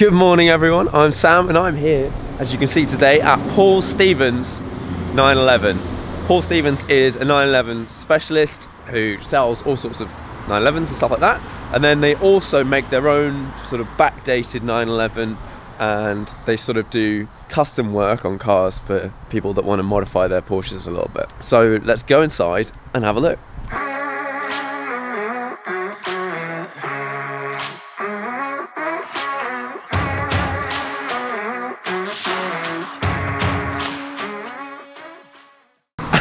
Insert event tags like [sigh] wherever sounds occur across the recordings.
Good morning everyone, I'm Sam and I'm here, as you can see today, at Paul Stephens 911. Paul Stephens is a 911 specialist who sells all sorts of 911s and stuff like that. And then they also make their own sort of backdated 911 and they sort of do custom work on cars for people that want to modify their Porsches a little bit. So let's go inside and have a look.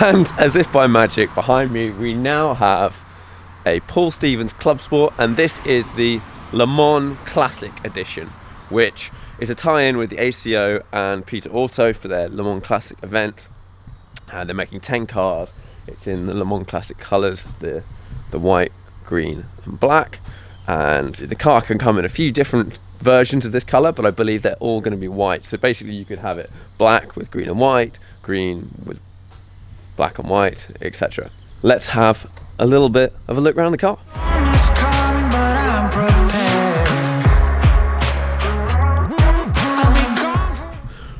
And as if by magic, behind me we now have a Paul Stephens Club Sport, and this is the Le Mans Classic Edition, which is a tie-in with the ACO and Peter Auto for their Le Mans Classic event. And they're making 10 cars. It's in the Le Mans Classic colours, the, the white, green and black. And the car can come in a few different versions of this colour, but I believe they're all going to be white. So basically you could have it black with green and white, green with black and white, etc. Let's have a little bit of a look around the car.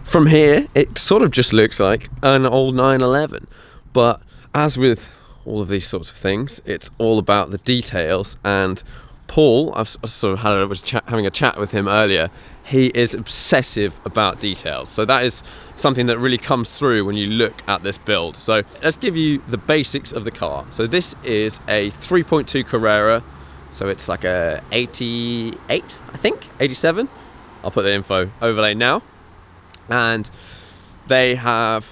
From here, it sort of just looks like an old 911, but as with all of these sorts of things, it's all about the details and Paul, I've sort of had a, was having a chat with him earlier. He is obsessive about details, so that is something that really comes through when you look at this build. So let's give you the basics of the car. So this is a 3.2 Carrera, so it's like a 88, I think, 87. I'll put the info overlay now, and they have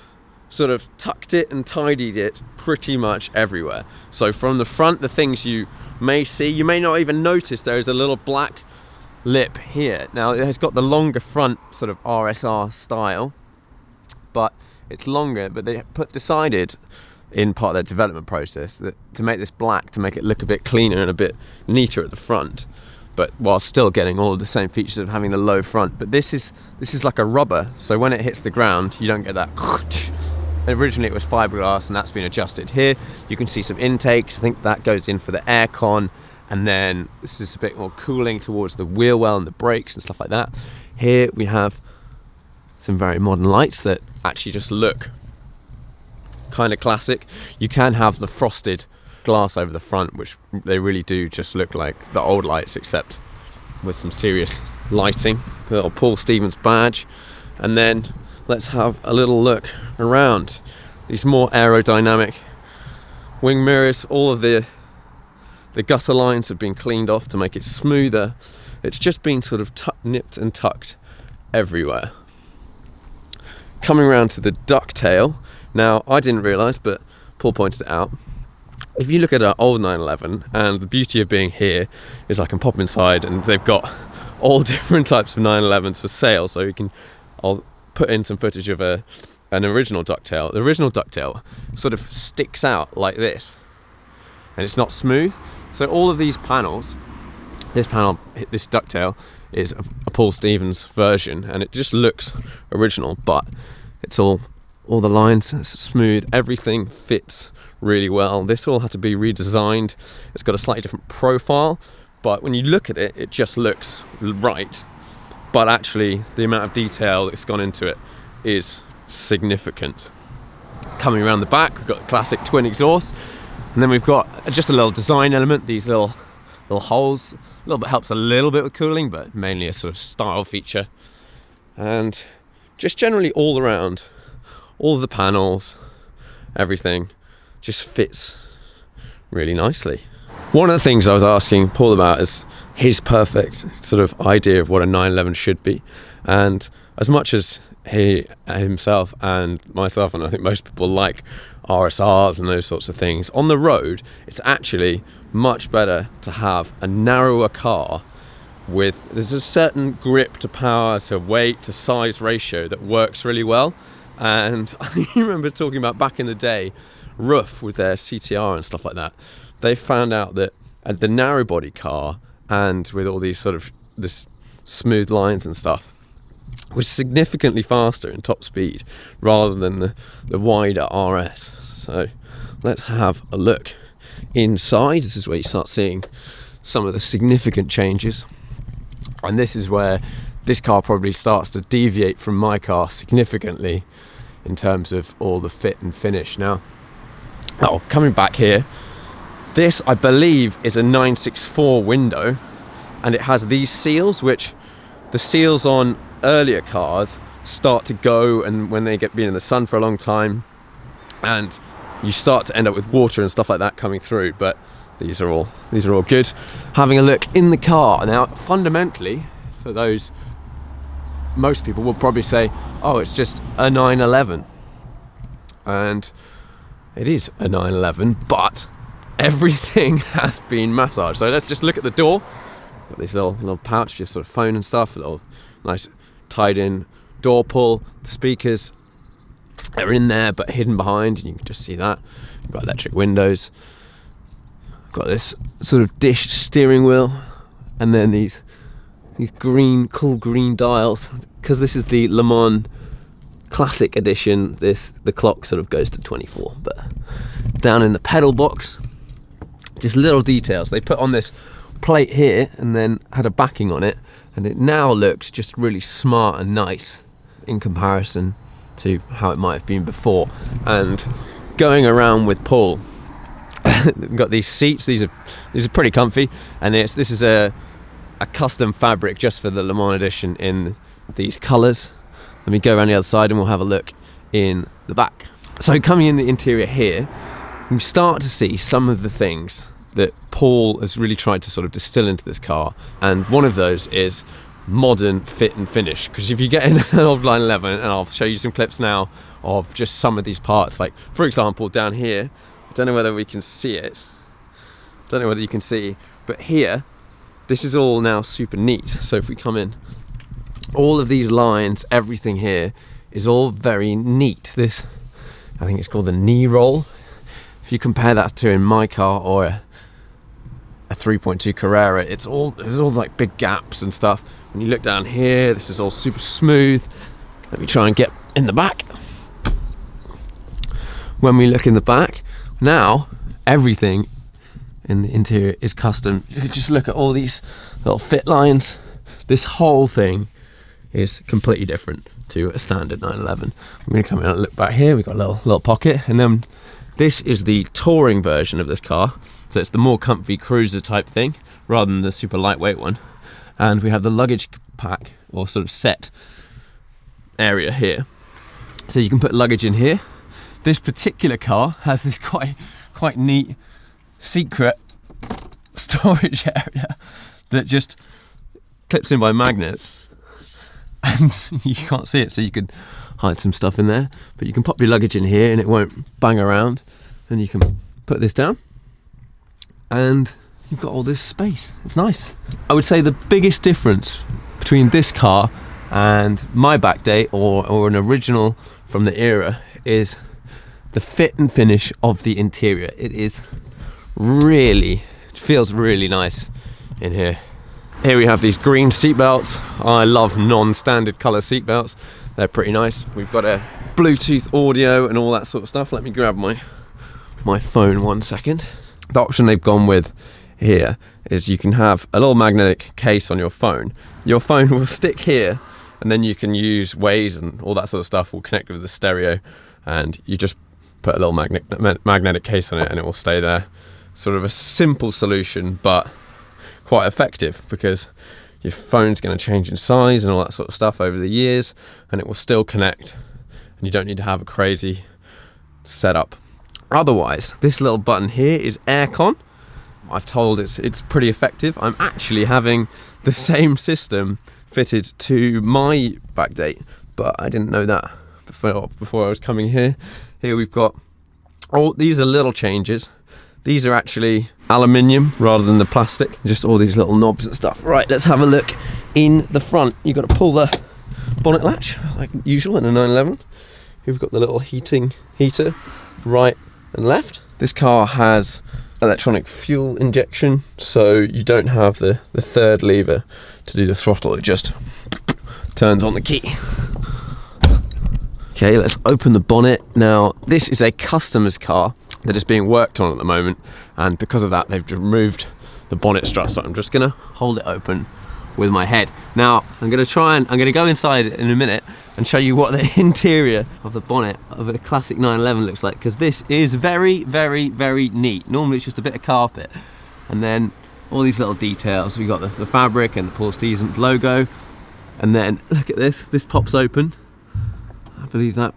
sort of tucked it and tidied it pretty much everywhere. So from the front, the things you may see. You may not even notice there is a little black lip here. Now it has got the longer front sort of RSR style, but it's longer, but they put decided in part of their development process that to make this black to make it look a bit cleaner and a bit neater at the front but while still getting all the same features of having the low front. But this is this is like a rubber so when it hits the ground you don't get that [laughs] originally it was fiberglass and that's been adjusted here. You can see some intakes. I think that goes in for the aircon and then this is a bit more cooling towards the wheel well and the brakes and stuff like that. Here we have some very modern lights that actually just look kind of classic. You can have the frosted glass over the front which they really do just look like the old lights except with some serious lighting. The little paul stephens badge. And then let's have a little look around. These more aerodynamic wing mirrors all of the the gutter lines have been cleaned off to make it smoother. It's just been sort of nipped and tucked everywhere. Coming around to the ducktail. Now I didn't realize but Paul pointed it out. If you look at our old 911 and the beauty of being here is I can pop inside and they've got all [laughs] different types of 911s for sale. So you can I'll put in some footage of a an original ducktail. The original ducktail sort of sticks out like this, and it's not smooth. So all of these panels, this panel, this ducktail, is a Paul Stephens version, and it just looks original, but it's all all the lines smooth, everything fits really well. This all had to be redesigned. It's got a slightly different profile, but when you look at it, it just looks right but actually the amount of detail that's gone into it is significant. Coming around the back, we've got the classic twin exhaust, and then we've got just a little design element, these little little holes. A little bit helps a little bit with cooling, but mainly a sort of style feature. And just generally all around, all the panels, everything just fits really nicely. One of the things I was asking Paul about is his perfect sort of idea of what a 911 should be. And as much as he himself and myself, and I think most people like RSRs and those sorts of things, on the road, it's actually much better to have a narrower car with there's a certain grip to power to weight to size ratio that works really well. And [laughs] I remember talking about back in the day RUF with their CTR and stuff like that. They found out that uh, the narrow body car and with all these sort of this smooth lines and stuff was significantly faster in top speed rather than the, the wider RS. So let's have a look inside. This is where you start seeing some of the significant changes. And this is where this car probably starts to deviate from my car significantly in terms of all the fit and finish. Now, oh, coming back here, this I believe is a 964 window and it has these seals which the seals on earlier cars start to go and when they get been in the sun for a long time and you start to end up with water and stuff like that coming through but these are all these are all good. Having a look in the car. Now fundamentally for those most people will probably say oh it's just a 911 and it is a 911 but everything [laughs] has been massaged. So let's just look at the door. Got this little little pouch for your sort of phone and stuff a little nice tied in door pull the speakers are in there but hidden behind and you can just see that. You've got electric windows. Got this sort of dished steering wheel and then these these green cool green dials. Because this is the Le Mans classic edition this the clock sort of goes to 24 but down in the pedal box just little details. They put on this plate here and then had a backing on it and it now looks just really smart and nice in comparison to how it might have been before. And going around with Paul [laughs] got these seats these are these are pretty comfy. And it's this is a a custom fabric just for the Le Mans edition in these colors let me go around the other side and we'll have a look in the back. So coming in the interior here we start to see some of the things that Paul has really tried to sort of distill into this car. And one of those is modern fit and finish. Because if you get in [laughs] an old 911 and I'll show you some clips now of just some of these parts like for example down here I don't know whether we can see it. I don't know whether you can see but here this is all now super neat. So if we come in all of these lines everything here is all very neat. This I think it's called the knee roll. If you compare that to in my car or a, a 3.2 Carrera it's all there's all like big gaps and stuff. When you look down here this is all super smooth. Let me try and get in the back. When we look in the back now everything in the interior is custom. If you just look at all these little fit lines this whole thing is completely different to a standard 911 i'm to come in and look back here. We've got a little little pocket and then this is the touring version of this car. So it's the more comfy cruiser type thing rather than the super lightweight one. And we have the luggage pack or sort of set area here. So you can put luggage in here. This particular car has this [laughs] quite quite neat secret [laughs] storage area that just clips in by magnets. [laughs] And you can't see it so you can hide some stuff in there but you can pop your luggage in here and it won't bang around. And you can put this down. And you've got all this space. It's nice. I would say the biggest difference between this car and my back date or, or an original from the era is the fit and finish of the interior. It is really feels really nice in here here we have these green seatbelts. I love non-standard color seatbelts. They're pretty nice. We've got a bluetooth audio and all that sort of stuff. Let me grab my my phone one second. The option they've gone with here is you can have a little magnetic case on your phone. Your phone [laughs] will stick here and then you can use Waze and all that sort of stuff. Will connect with the stereo and you just put a little magnet magnetic case on it and it will stay there. Sort of a simple solution but quite effective because your phone's going to change in size and all that sort of stuff over the years and it will still connect and you don't need to have a crazy setup. Otherwise this little button here is aircon. I've told it's it's pretty effective. I'm actually having the same system fitted to my backdate but I didn't know that before before I was coming here. Here we've got all these are little changes. These are actually aluminium rather than the plastic just all these little knobs and stuff. Right let's have a look in the front. You've got to pull the bonnet latch like usual in a 911 You've got the little heating heater right and left. This car has electronic fuel injection so you don't have the the third lever to do the throttle. It just turns on the key. Okay let's open the bonnet. Now this is a customer's car that is being worked on at the moment and because of that they've removed the bonnet strut so I'm just gonna hold it open with my head. Now, I'm gonna try and, I'm gonna go inside in a minute and show you what the [laughs] interior of the bonnet of a classic 911 looks like, because this is very, very, very neat. Normally it's just a bit of carpet. And then all these little details. We've got the, the fabric and the Paul Stephens logo. And then, look at this, this pops open. I believe that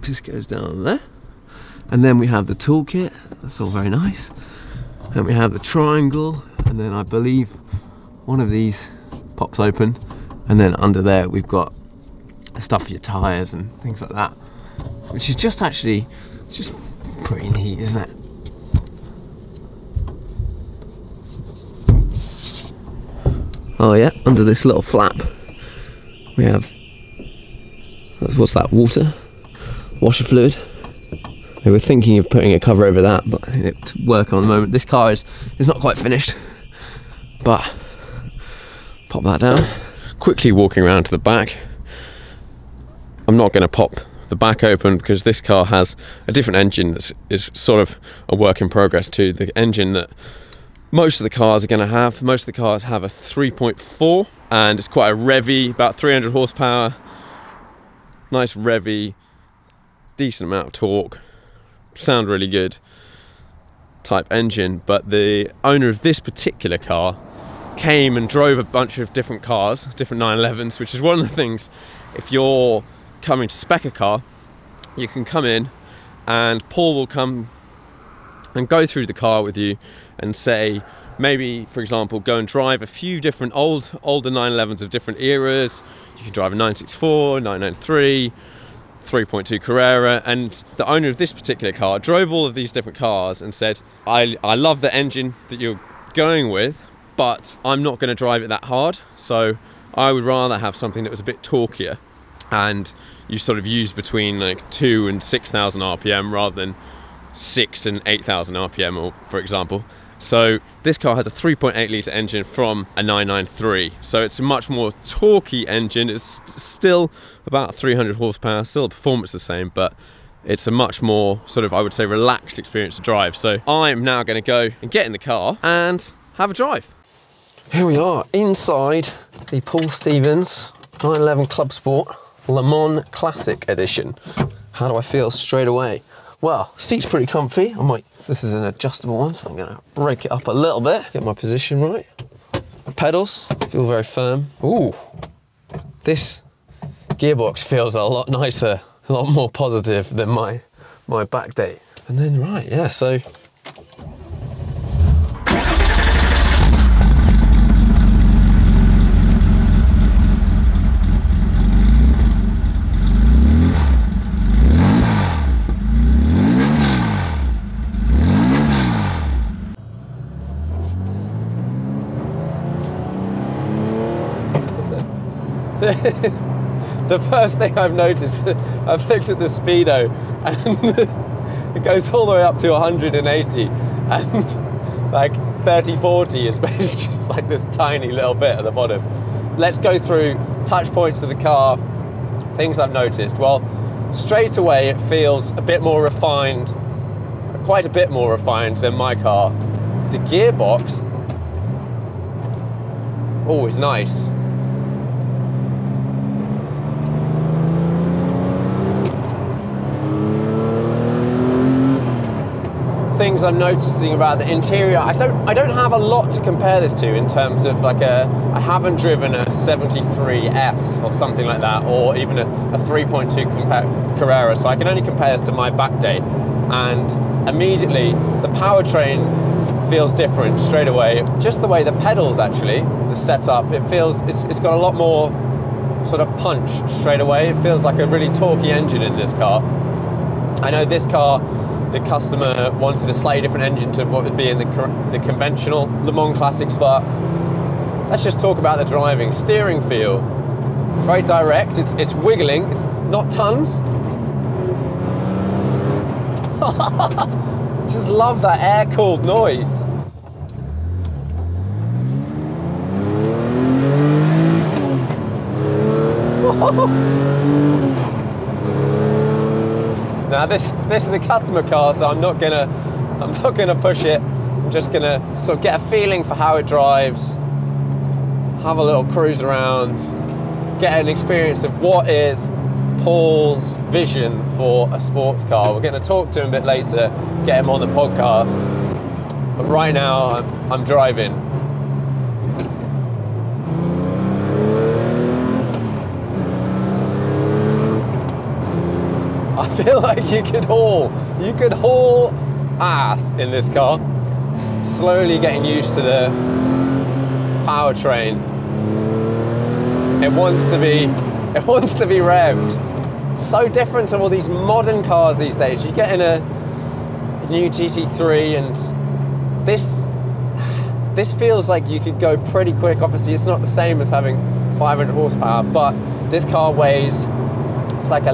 just goes down there. And then we have the toolkit, that's all very nice. And we have the triangle, and then I believe one of these pops open. And then under there we've got stuff for your tires and things like that which is just actually just pretty neat isn't it? Oh yeah under this little flap we have what's that water? Washer fluid they were thinking of putting a cover over that but it's working on the moment this car is is not quite finished but pop that down. Quickly walking around to the back. I'm not going to pop the back open because this car has a different engine that is sort of a work in progress to the engine that most of the cars are going to have. Most of the cars have a 3.4 and it's quite a revy, about 300 horsepower. Nice revy, decent amount of torque, sound really good type engine. But the owner of this particular car came and drove a bunch of different cars, different 911s, which is one of the things, if you're coming to spec a car, you can come in and Paul will come and go through the car with you and say, maybe, for example, go and drive a few different old, older 911s of different eras. You can drive a 964, 993, 3.2 Carrera and the owner of this particular car drove all of these different cars and said I, I love the engine that you're going with but I'm not going to drive it that hard. So I would rather have something that was a bit torquier and you sort of use between like two and 6,000 RPM rather than six and 8,000 RPM, or, for example. So this car has a 3.8 litre engine from a 993. So it's a much more torquey engine. It's still about 300 horsepower, still performance the same, but it's a much more sort of, I would say, relaxed experience to drive. So I'm now gonna go and get in the car and have a drive. Here we are inside the Paul Stephens 911 Club Sport Le Mans Classic Edition. How do I feel straight away? Well, seat's pretty comfy. I might, this is an adjustable one, so I'm gonna break it up a little bit, get my position right. The pedals feel very firm. Ooh, this gearbox feels a lot nicer, a lot more positive than my, my back date. And then, right, yeah, so [laughs] the first thing I've noticed, [laughs] I've looked at the speedo and [laughs] it goes all the way up to 180 and like 30, 40 is basically just like this tiny little bit at the bottom. Let's go through touch points of the car, things I've noticed. Well, straight away it feels a bit more refined, quite a bit more refined than my car. The gearbox, oh, always nice. Things I'm noticing about the interior. I don't I don't have a lot to compare this to in terms of like a I haven't driven a 73S or something like that or even a, a 3.2 Carrera so I can only compare this to my back date and immediately the powertrain feels different straight away. Just the way the pedals actually, the setup, it feels it's, it's got a lot more sort of punch straight away. It feels like a really torquey engine in this car. I know this car the customer wanted a slightly different engine to what would be in the, the conventional Le Mans Classics, but let's just talk about the driving. Steering feel, it's very direct, it's, it's wiggling, it's not tons. [laughs] just love that air-cooled noise. [laughs] Now this this is a customer car, so I'm not gonna I'm not gonna push it. I'm just gonna sort of get a feeling for how it drives. have a little cruise around, get an experience of what is Paul's vision for a sports car. We're going to talk to him a bit later, get him on the podcast. But right now, I'm, I'm driving. Feel [laughs] like you could haul, you could haul ass in this car. S- slowly getting used to the powertrain. It wants to be, [laughs] it wants to be revved. So different to all these modern cars these days. You get in a new GT3 and this, this feels like you could go pretty quick. Obviously, it's not the same as having 500 horsepower, but this car weighs, it's like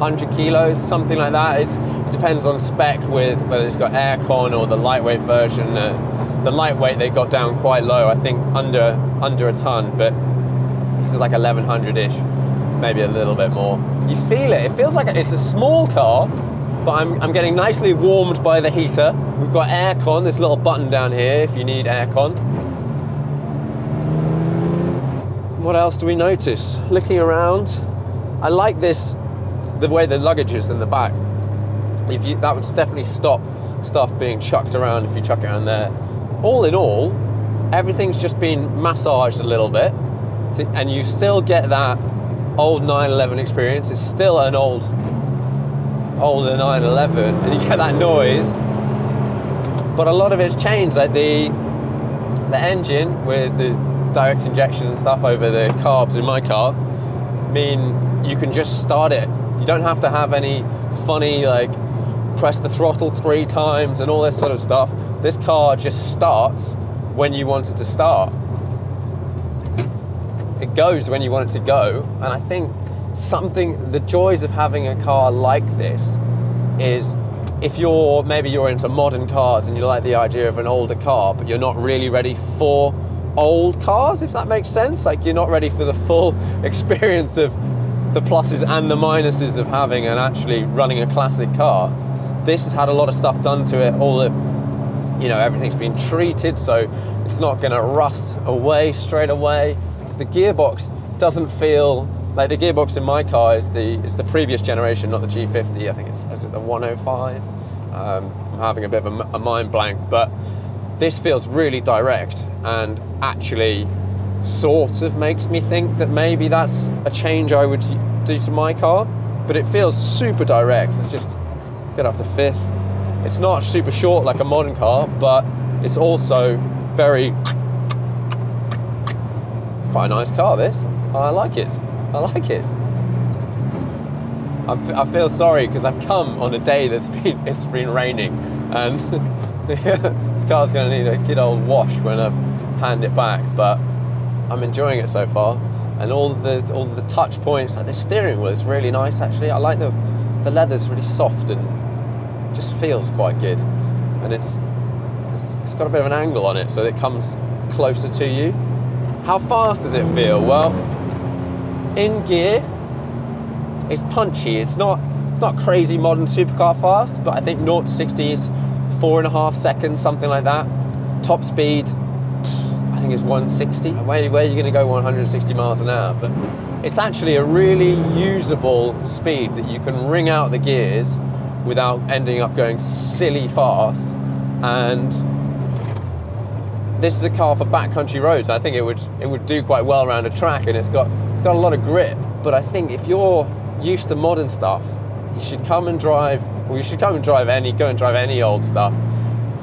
1100 kilos, something like that. It's, it depends on spec with whether it's got aircon or the lightweight version. Uh, the lightweight they got down quite low, I think under under a ton, but this is like 1100-ish, maybe a little bit more. You feel it. It feels like it's a small car, but I'm, I'm getting nicely warmed by the heater. We've got aircon, this little button down here if you need aircon. What else do we notice? Looking around, I like this, the way the luggage is in the back. If you, that would definitely stop stuff being chucked around if you chuck it around there. All in all, everything's just been massaged a little bit, to, and you still get that old 911 experience. It's still an old, older 911, and you get that noise. But a lot of it's changed, like the the engine with the direct injection and stuff over the carbs in my car mean you can just start it. You don't have to have any funny like press the throttle three times and all this sort of stuff. This car just starts when you want it to start. It goes when you want it to go, and I think something the joys of having a car like this is if you're maybe you're into modern cars and you like the idea of an older car, but you're not really ready for old cars, if that makes sense. Like you're not ready for the full [laughs] experience of the pluses and the minuses of having and actually running a classic car. This has had a lot of stuff done to it. All the, you know, everything's been treated so it's not going to rust away straight away. The gearbox doesn't feel like the gearbox in my car is the is the previous generation, not the G50. I think it's is it the 105. Um, I'm having a bit of a, a mind blank, but this feels really direct and actually sort of makes me think that maybe that's a change I would do to my car. But it feels super direct. Let's just get up to fifth. It's not super short like a modern car, but it's also very. It's quite a nice car. This I like it. I like it. I feel sorry because I've come on a day that's been [laughs] it's been raining, and [laughs] this car's going to need a good old wash when I've hand it back. But I'm enjoying it so far, and all the all the touch points. Like the steering wheel is really nice. Actually, I like the the leather's really soft and just feels quite good, and it's it's got a bit of an angle on it, so it comes closer to you. How fast does it feel? Well, in gear, it's punchy. It's not it's not crazy modern supercar fast, but I think 0 to 60 is four and a half seconds, something like that. Top speed, I think it's 160. Where, where are you going to go 160 miles an hour? But it's actually a really usable speed that you can ring out the gears without ending up going silly fast. And this is a car for backcountry roads. I think it would it would do quite well around a track, and it's got it's got a lot of grip. But I think if you're used to modern stuff, you should come and drive. Well, you should come and drive any go and drive any old stuff,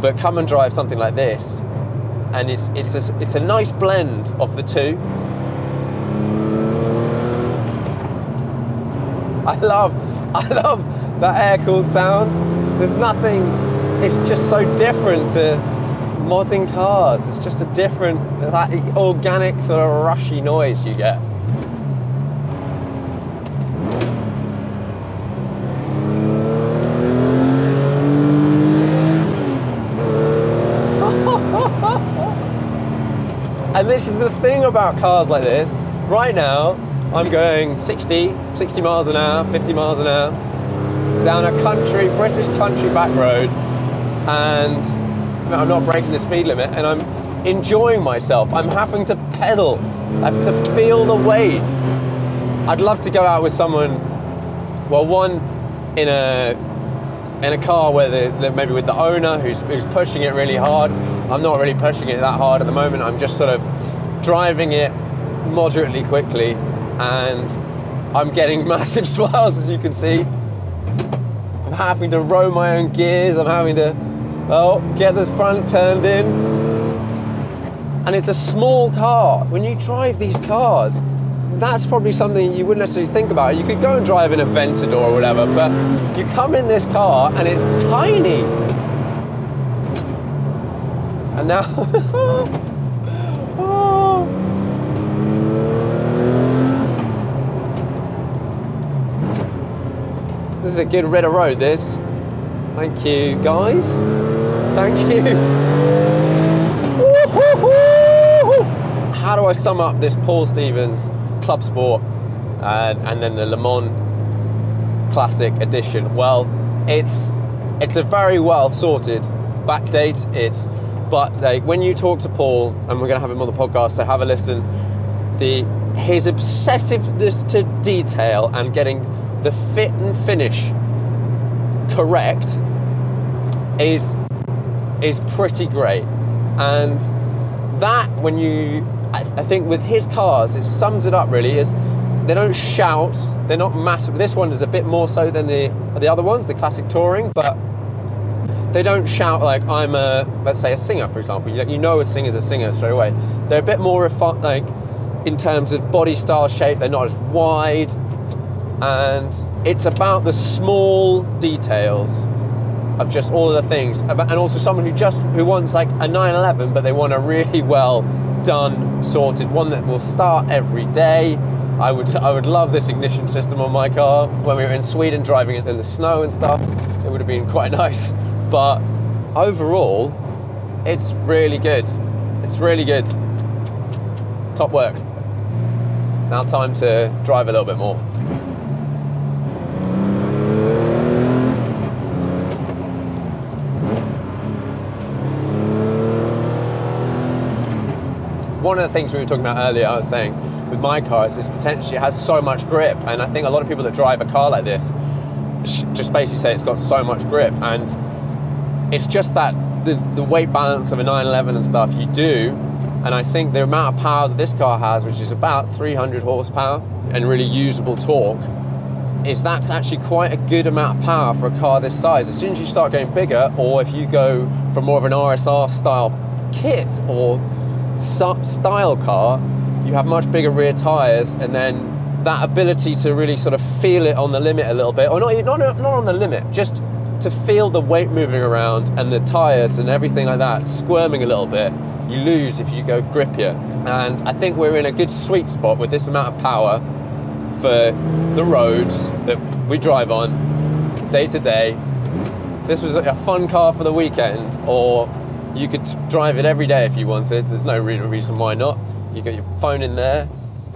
but come and drive something like this, and it's it's a, it's a nice blend of the two. I love I love that air cooled sound. There's nothing. It's just so different to modern cars. It's just a different, that organic sort of rushy noise you get. And this is the thing about cars like this. Right now, I'm going 60, 60 miles an hour, 50 miles an hour down a country, British country back road, and I'm not breaking the speed limit and I'm enjoying myself. I'm having to pedal. I have to feel the weight. I'd love to go out with someone, well, one in a in a car where the, maybe with the owner who's, who's pushing it really hard. I'm not really pushing it that hard at the moment. I'm just sort of driving it moderately quickly, and I'm getting [laughs] massive swells as you can see. I'm having to row my own gears. I'm having to oh get the front turned in, and it's a small car. When you drive these cars, that's probably something you wouldn't necessarily think about. You could go and drive an Aventador or whatever, but you come in this car and it's tiny. And now, [laughs] this is a good of road. This. Thank you, guys. Thank you. How do I sum up this Paul Stephens? Club Sport, and then the Le Mans Classic Edition. Well, it's it's a very well sorted back date. It's but like when you talk to Paul, and we're going to have him on the podcast, so have a listen. The his obsessiveness to detail and getting the fit and finish correct is is pretty great, and that when you I, I think with his cars, it sums it up really. Is they don't shout, they're not massive. This one is a bit more so than the the other ones, the classic touring, but they don't shout like I'm a let's say a singer, for example. You, you know a singer's a singer straight away. They're a bit more refined, like in terms of body style, shape. They're not as wide, and it's about the small details of just all of the things. And also someone who just who wants like a 911, but they want a really well done, sorted, one that will start every day. I would, I would love this ignition system on my car. When we were in Sweden driving it in the snow and stuff, it would have been quite [laughs] nice. But overall, it's really good. It's really good. Top work. Now time to drive a little bit more. One of the things we were talking about earlier, I was saying with my car is this potentially has so much grip, and I think a lot of people that drive a car like this just basically say it's got so much grip, and it's just that the, the weight balance of a 911 and stuff you do, and I think the amount of power that this car has, which is about 300 horsepower and really usable torque, is that's actually quite a good amount of power for a car this size. As soon as you start getting bigger, or if you go for more of an RSR style kit or style car, you have much bigger rear tyres, and then that ability to really sort of feel it on the limit a little bit, or not, not, not on the limit, just to feel the weight moving around and the tyres and everything like that squirming a little bit, you lose if you go grippier. And I think we're in a good sweet spot with this amount of power for the roads that we drive on day to day. If this was a fun car for the weekend or you could drive it every day if you wanted. There's no real reason why not. You got your phone in there,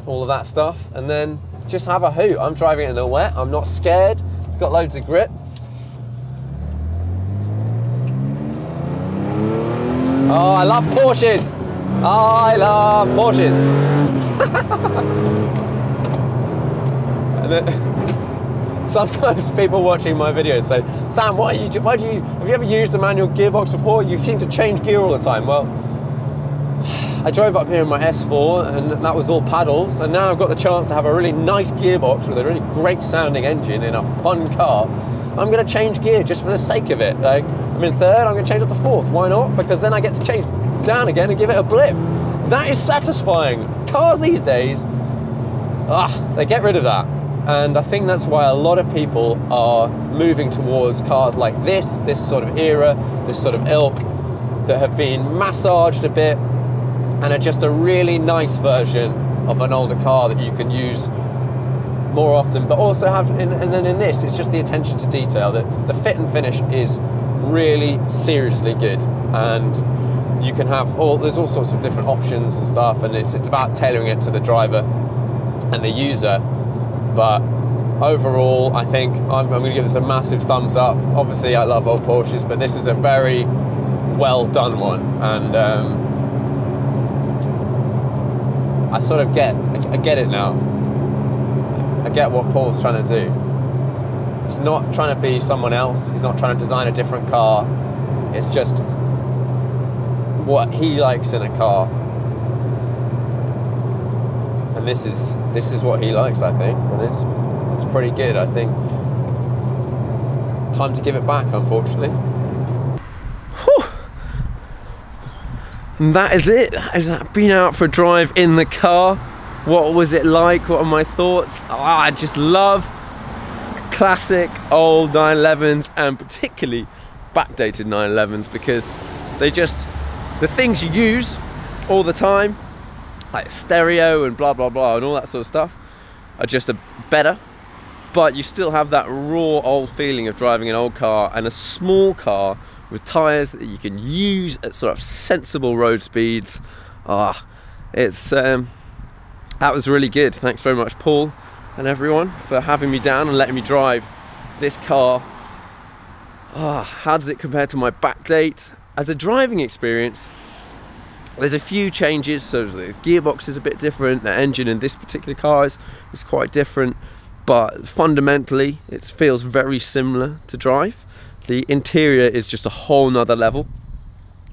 all of that stuff, and then just have a hoot. I'm driving it in the wet. I'm not scared. It's got loads of grip. Oh, I love Porsches. Oh, I love Porsches. [laughs] sometimes [laughs] people watching my videos say, Sam, why, you, why do you, have you ever used a manual gearbox before? You seem to change gear all the time. Well, [sighs] I drove up here in my S4 and that was all paddles and now I've got the chance to have a really nice gearbox with a really great sounding engine in a fun car. I'm going to change gear just for the sake of it. Like, I'm in third, I'm going to change it to fourth. Why not? Because then I get to change down again and give it a blip. That is satisfying. Cars these days, ah, they get rid of that. And I think that's why a lot of people are moving towards cars like this, this sort of era, this sort of ilk, that have been massaged a bit and are just a really nice version of an older car that you can use more often, but also have, in, and then in this, it's just the attention to detail. That the fit and finish is really seriously good, and you can have all. There's all sorts of different options and stuff, and it's it's about tailoring it to the driver and the user but overall, I think I'm, I'm going to give this a massive thumbs up. Obviously, I love old Porsches, but this is a very well done one. And um, I sort of get I get it now. I get what Paul's trying to do. He's not trying to be someone else. He's not trying to design a different car. It's just what he likes in a car. And this is this is what he likes, I think. And it's it's pretty good, I think. Time to give it back, unfortunately. And that is it. That is that. Been out for a drive in the car. What was it like? What are my thoughts? Oh, I just love classic old 911s and particularly backdated 911s because they just, the things you use all the time, like stereo and blah, blah, blah, and all that sort of stuff, are just a better. But you still have that raw old feeling of driving an old car and a small car with tyres that you can use at sort of sensible road speeds. Ah, it's um, that was really good. Thanks very much, Paul and everyone, for having me down and letting me drive this car. Ah, how does it compare to my back date As a driving experience, there's a few changes. So the gearbox is a bit different. The engine in this particular car is, is quite different, but fundamentally, it feels very similar to drive. The interior is just a whole nother level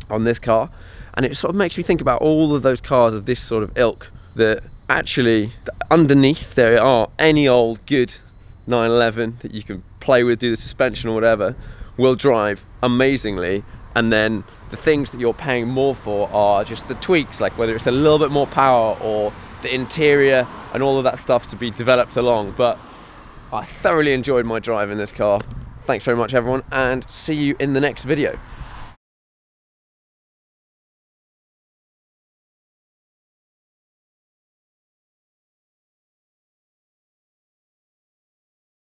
on this car. And it sort of makes me think about all of those cars of this sort of ilk that actually underneath there are any old good 911 that you can play with, do the suspension or whatever, will drive amazingly. And then the things that you're paying more for are just the tweaks, like whether it's a little bit more power or the interior and all of that stuff to be developed along. But I thoroughly enjoyed my drive in this car. Thanks very much, everyone, and see you in the next video.